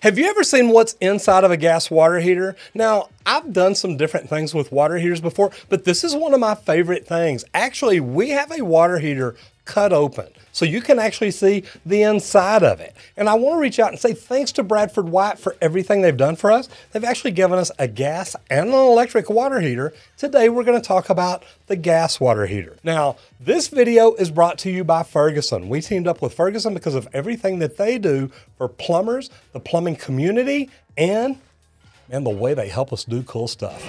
Have you ever seen what's inside of a gas water heater? Now, I've done some different things with water heaters before, but this is one of my favorite things. Actually, we have a water heater cut open so you can actually see the inside of it. And I want to reach out and say thanks to Bradford White for everything they've done for us. They've actually given us a gas and an electric water heater. Today we're going to talk about the gas water heater. Now, this video is brought to you by Ferguson. We teamed up with Ferguson because of everything that they do for plumbers, the plumbing community, and and the way they help us do cool stuff.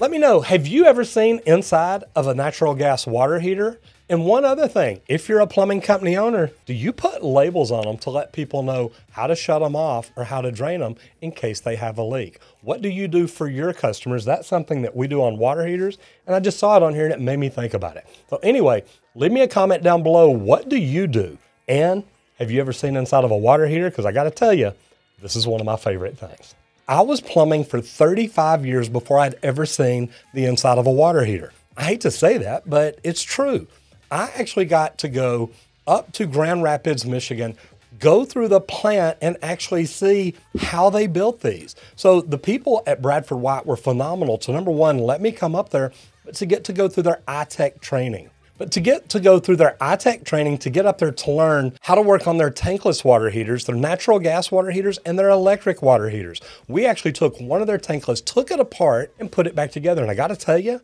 Let me know, have you ever seen inside of a natural gas water heater? And one other thing, if you're a plumbing company owner, do you put labels on them to let people know how to shut them off or how to drain them in case they have a leak? What do you do for your customers? That's something that we do on water heaters. And I just saw it on here and it made me think about it. So anyway, leave me a comment down below. What do you do? And have you ever seen inside of a water heater? Because I got to tell you, this is one of my favorite things. I was plumbing for 35 years before I'd ever seen the inside of a water heater. I hate to say that, but it's true. I actually got to go up to Grand Rapids, Michigan, go through the plant and actually see how they built these. So the people at Bradford White were phenomenal to number one, let me come up there, but to get to go through their iTech training. But to get to go through their iTech training, to get up there to learn how to work on their tankless water heaters, their natural gas water heaters, and their electric water heaters, we actually took one of their tankless, took it apart, and put it back together. And I got to tell you,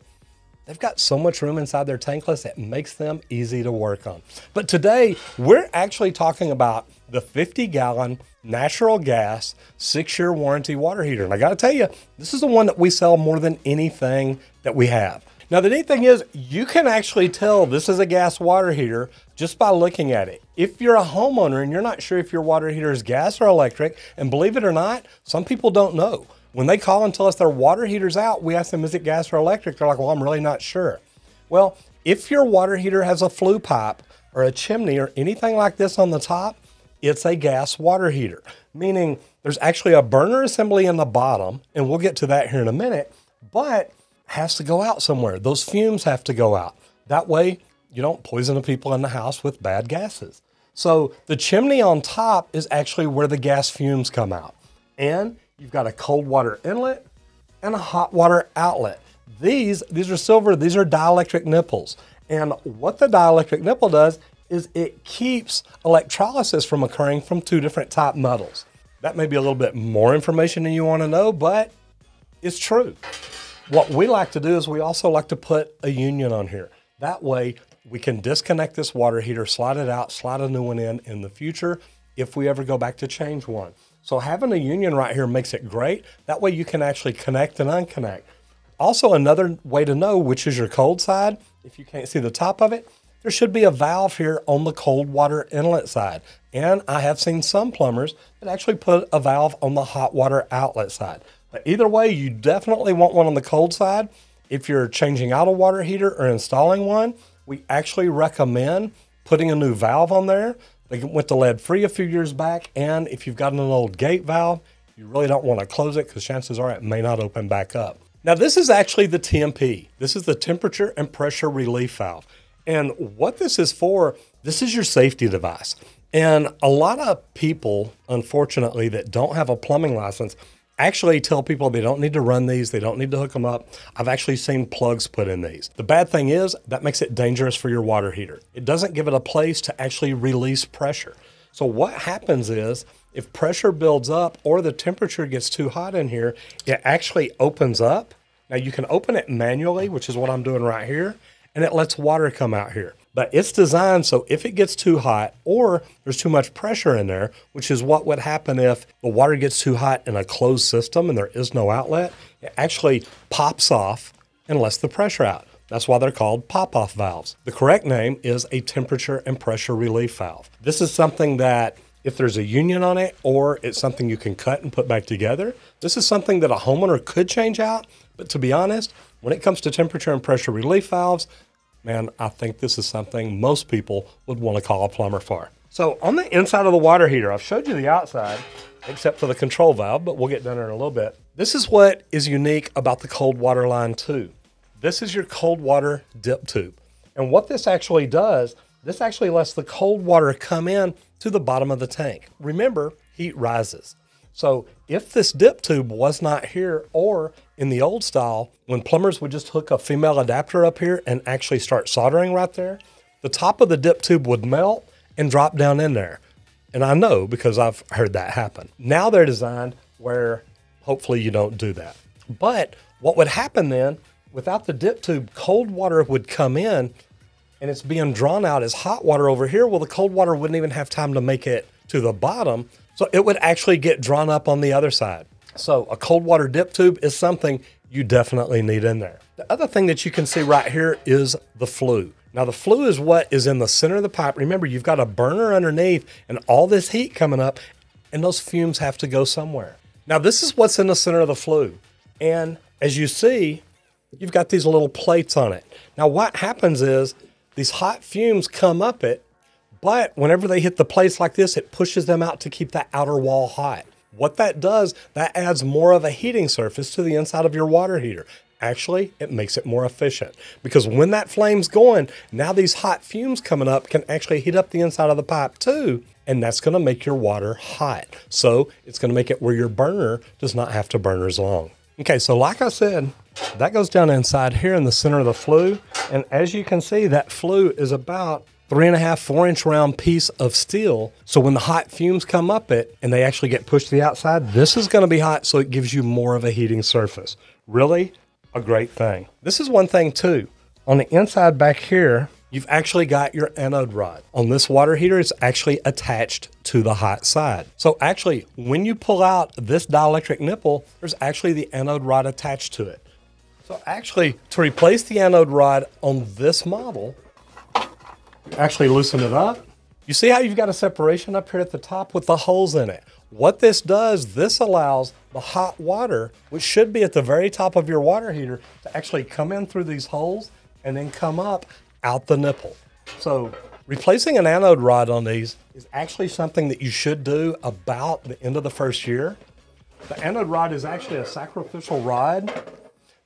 They've got so much room inside their tankless that makes them easy to work on. But today, we're actually talking about the 50 gallon natural gas six year warranty water heater. And I got to tell you, this is the one that we sell more than anything that we have. Now, the neat thing is you can actually tell this is a gas water heater just by looking at it. If you're a homeowner and you're not sure if your water heater is gas or electric, and believe it or not, some people don't know. When they call and tell us their water heater's out, we ask them, is it gas or electric? They're like, well, I'm really not sure. Well, if your water heater has a flue pipe or a chimney or anything like this on the top, it's a gas water heater, meaning there's actually a burner assembly in the bottom, and we'll get to that here in a minute, but has to go out somewhere. Those fumes have to go out. That way, you don't poison the people in the house with bad gases. So the chimney on top is actually where the gas fumes come out. And you've got a cold water inlet and a hot water outlet. These, these are silver, these are dielectric nipples. And what the dielectric nipple does is it keeps electrolysis from occurring from two different type metals. That may be a little bit more information than you want to know, but it's true. What we like to do is we also like to put a union on here. That way we can disconnect this water heater, slide it out, slide a new one in in the future if we ever go back to change one. So having a union right here makes it great. That way you can actually connect and unconnect. Also another way to know which is your cold side, if you can't see the top of it, there should be a valve here on the cold water inlet side. And I have seen some plumbers that actually put a valve on the hot water outlet side. Either way, you definitely want one on the cold side. If you're changing out a water heater or installing one, we actually recommend putting a new valve on there. They went to lead free a few years back. And if you've got an old gate valve, you really don't want to close it because chances are it may not open back up. Now, this is actually the T&P. This is the temperature and pressure relief valve. And what this is for, this is your safety device. And a lot of people, unfortunately, that don't have a plumbing license actually tell people they don't need to run these, they don't need to hook them up. I've actually seen plugs put in these. The bad thing is that makes it dangerous for your water heater. It doesn't give it a place to actually release pressure. So what happens is if pressure builds up or the temperature gets too hot in here, it actually opens up. Now you can open it manually, which is what I'm doing right here, and it lets water come out here. But it's designed so if it gets too hot or there's too much pressure in there, which is what would happen if the water gets too hot in a closed system and there is no outlet, it actually pops off and lets the pressure out. That's why they're called pop off valves. The correct name is a temperature and pressure relief valve. This is something that if there's a union on it or it's something you can cut and put back together, this is something that a homeowner could change out. But to be honest, when it comes to temperature and pressure relief valves, man, I think this is something most people would want to call a plumber for. So on the inside of the water heater, I've showed you the outside, except for the control valve, but we'll get there in a little bit. This is what is unique about the cold water line too. This is your cold water dip tube. And what this actually does, this actually lets the cold water come in to the bottom of the tank. Remember, heat rises. So if this dip tube was not here or in the old style, when plumbers would just hook a female adapter up here and actually start soldering right there, the top of the dip tube would melt and drop down in there. And I know because I've heard that happen. Now they're designed where hopefully you don't do that. But what would happen then, without the dip tube, cold water would come in and it's being drawn out as hot water over here. Well, the cold water wouldn't even have time to make it to the bottom. So it would actually get drawn up on the other side. So a cold water dip tube is something you definitely need in there. The other thing that you can see right here is the flue. Now the flue is what is in the center of the pipe. Remember, you've got a burner underneath and all this heat coming up and those fumes have to go somewhere. Now this is what's in the center of the flue. And as you see, you've got these little plates on it. Now what happens is these hot fumes come up it, but whenever they hit the plates like this, it pushes them out to keep that outer wall hot. What that does, that adds more of a heating surface to the inside of your water heater. Actually, it makes it more efficient because when that flame's going, now these hot fumes coming up can actually heat up the inside of the pipe too, and that's going to make your water hot. So it's going to make it where your burner does not have to burn as long. Okay, so like I said, that goes down inside here in the center of the flue. And as you can see, that flue is about three and a half, four inch round piece of steel. So when the hot fumes come up it and they actually get pushed to the outside, this is going to be hot. So it gives you more of a heating surface. Really a great thing. This is one thing too. On the inside back here, you've actually got your anode rod. On this water heater, it's actually attached to the hot side. So actually, when you pull out this dielectric nipple, there's actually the anode rod attached to it. So actually, to replace the anode rod on this model, actually loosen it up. You see how you've got a separation up here at the top with the holes in it. What this does, this allows the hot water, which should be at the very top of your water heater, to actually come in through these holes and then come up out the nipple. So replacing an anode rod on these is actually something that you should do about the end of the first year. The anode rod is actually a sacrificial rod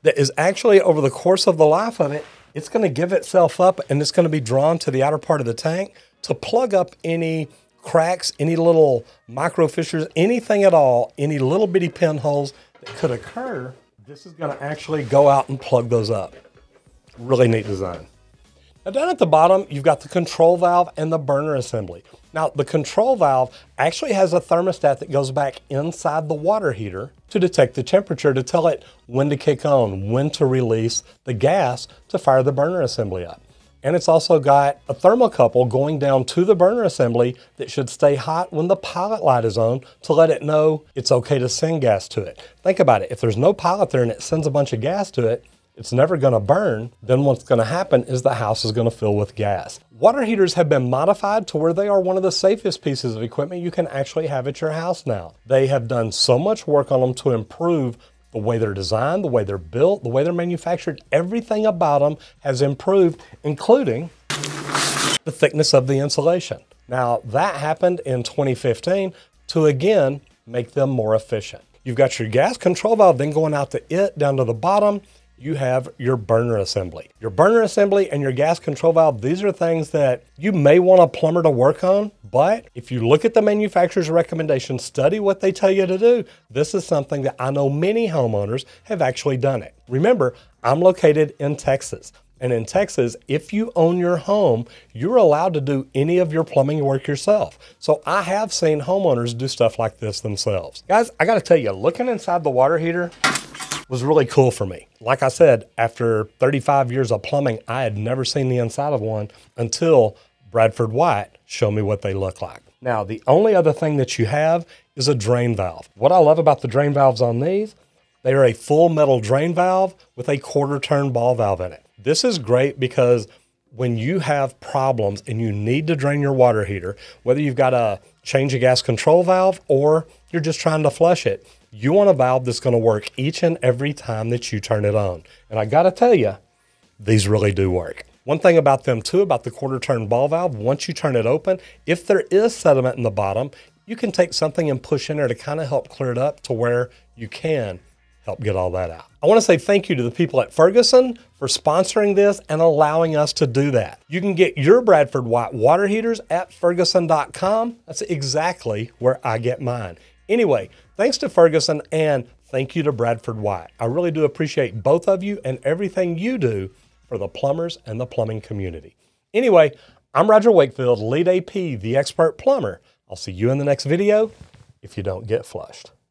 that is actually over the course of the life of it, it's going to give itself up and it's going to be drawn to the outer part of the tank to plug up any cracks, any little micro fissures, anything at all, any little bitty pinholes that could occur. This is going to actually go out and plug those up. Really neat design. Now down at the bottom, you've got the control valve and the burner assembly. Now the control valve actually has a thermostat that goes back inside the water heater to detect the temperature to tell it when to kick on, when to release the gas to fire the burner assembly up. And it's also got a thermocouple going down to the burner assembly that should stay hot when the pilot light is on to let it know it's okay to send gas to it. Think about it. If there's no pilot there and it sends a bunch of gas to it, it's never going to burn, then what's going to happen is the house is going to fill with gas. Water heaters have been modified to where they are one of the safest pieces of equipment you can actually have at your house now. They have done so much work on them to improve the way they're designed, the way they're built, the way they're manufactured, everything about them has improved, including the thickness of the insulation. Now, that happened in 2015 to again make them more efficient. You've got your gas control valve then going out to it down to the bottom you have your burner assembly. Your burner assembly and your gas control valve, these are things that you may want a plumber to work on, but if you look at the manufacturer's recommendations, study what they tell you to do, this is something that I know many homeowners have actually done it. Remember, I'm located in Texas. And in Texas, if you own your home, you're allowed to do any of your plumbing work yourself. So I have seen homeowners do stuff like this themselves. Guys, I gotta tell you, looking inside the water heater, was really cool for me. Like I said, after 35 years of plumbing, I had never seen the inside of one until Bradford White showed me what they look like. Now, the only other thing that you have is a drain valve. What I love about the drain valves on these, they are a full metal drain valve with a quarter turn ball valve in it. This is great because when you have problems and you need to drain your water heater, whether you've got to change a gas control valve or you're just trying to flush it, you want a valve that's going to work each and every time that you turn it on. And I got to tell you, these really do work. One thing about them too, about the quarter turn ball valve, once you turn it open, if there is sediment in the bottom, you can take something and push in there to kind of help clear it up to where you can help get all that out. I want to say thank you to the people at Ferguson for sponsoring this and allowing us to do that. You can get your Bradford White water heaters at ferguson.com. That's exactly where I get mine. Anyway, thanks to Ferguson and thank you to Bradford White. I really do appreciate both of you and everything you do for the plumbers and the plumbing community. Anyway, I'm Roger Wakefield, LEED AP, the expert plumber. I'll see you in the next video if you don't get flushed.